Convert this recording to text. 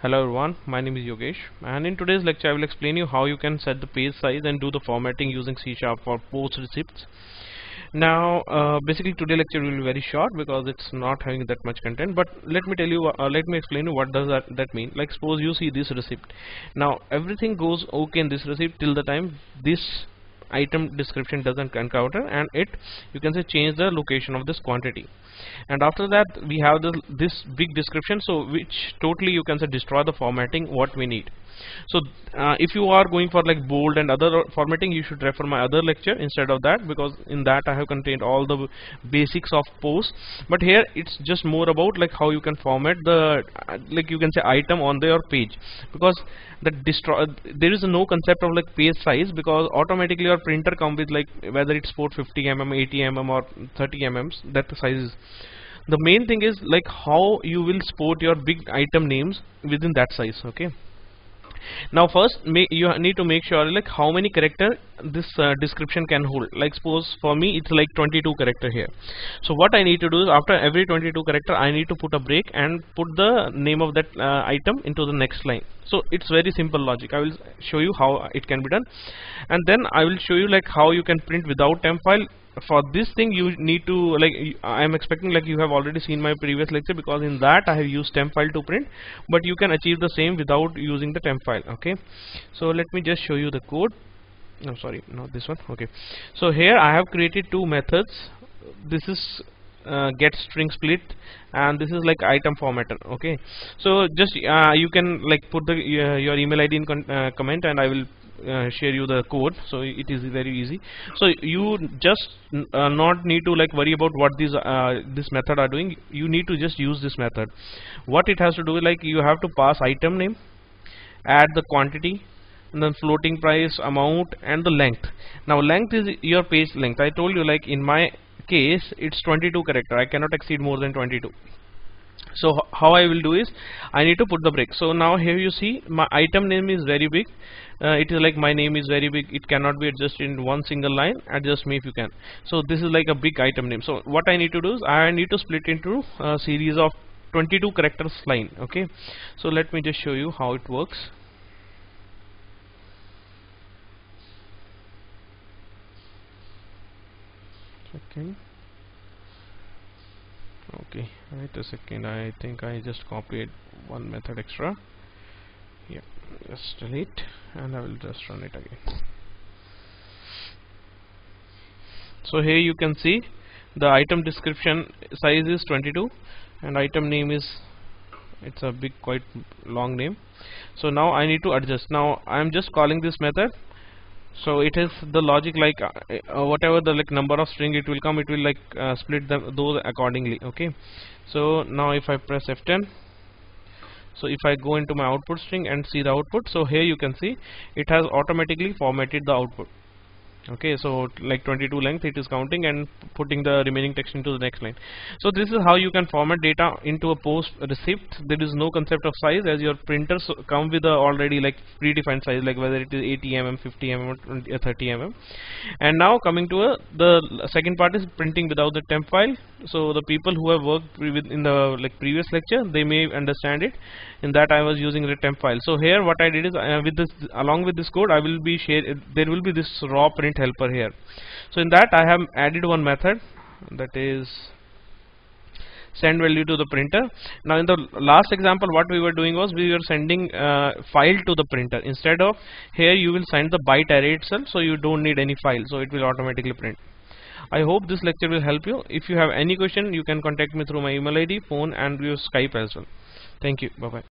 Hello everyone, my name is Yogesh. And in today's lecture I will explain you how you can set the page size and do the formatting using C Sharp for POS receipts. Now uh, basically today lecture will be very short because it's not having that much content. But let me tell you uh, let me explain you what does that, that mean. Like suppose you see this receipt. Now everything goes okay in this receipt till the time this item description doesn't encounter and it you can say change the location of this quantity. And after that we have this this big description so which totally you can say destroy the formatting what we need. So uh, if you are going for like bold and other formatting you should refer my other lecture instead of that because in that I have contained all the basics of POS. But here it's just more about like how you can format the uh, like you can say item on your page. Because the destroy there is no concept of like page size because automatically your printer come with like whether it's port 50 mm 80 mm or 30 mm that size the main thing is like how you will support your big item names within that size okay now first you need to make sure like how many character this uh, description can hold. Like suppose for me it's like 22 character here. So what I need to do is after every 22 character I need to put a break and put the name of that uh, item into the next line. So it's very simple logic. I will show you how it can be done. And then I will show you like how you can print without temp file for this thing you need to like I am expecting like you have already seen my previous lecture because in that I have used temp file to print but you can achieve the same without using the temp file okay? So let me just show you the code. I'm sorry not this one okay. So here I have created two methods. This is uh, get string split and this is like item formatter okay? So just uh, you can like put the uh, your email id in uh, comment and I will uh, share you the code so it is very easy. So you just uh, not need to like worry about what these uh, this method are doing. You need to just use this method. What it has to do like you have to pass item name add the quantity and then floating price amount and the length. Now length is your page length. I told you like in my case it's 22 character. I cannot exceed more than 22 so how I will do is I need to put the break so now here you see my item name is very big. Uh, it is like my name is very big. It cannot be adjusted in one single line. Adjust me if you can. So this is like a big item name. So what I need to do is I need to split into a series of 22 characters line okay? So let me just show you how it works. Second okay wait a second. I think I just copied one method extra. Yeah just delete and I will just run it again. So here you can see the item description size is 22 and item name is it's a big quite long name. So now I need to adjust. Now I am just calling this method so it is the logic like uh, uh, whatever the like number of string it will come it will like uh, split them those accordingly okay? So now if I press F10 so if I go into my output string and see the output so here you can see it has automatically formatted the output okay so like 22 length it is counting and putting the remaining text into the next line. So this is how you can format data into a POS receipt there is no concept of size as your printers come with a already like predefined size like whether it is 80 mm 50 mm or 30 mm and now coming to a, the second part is printing without the temp file. So the people who have worked in the like previous lecture they may understand it. In that I was using the temp file. So here what I did is uh, with this along with this code I will be share there will be this raw print helper here. So in that I have added one method that is send value to the printer. Now in the last example what we were doing was we were sending uh, file to the printer. Instead of here you will send the byte array itself so you don't need any file so it will automatically print. I hope this lecture will help you. If you have any question you can contact me through my email id phone and your Skype as well. Thank you. Bye bye